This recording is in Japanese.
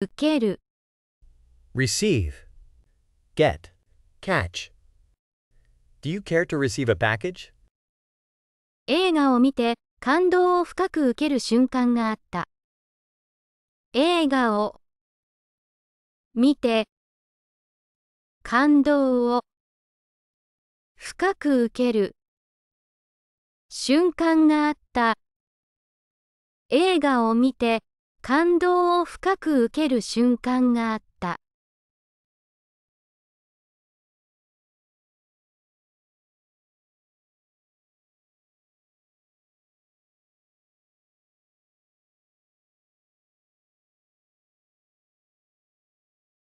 受ける、receive, get, catch. Do you care to receive a package? 映画を見て感動を深く受ける瞬間があった。映画を見て感動を深く受ける瞬間があった。映画を見て感動を深く受ける瞬間があった。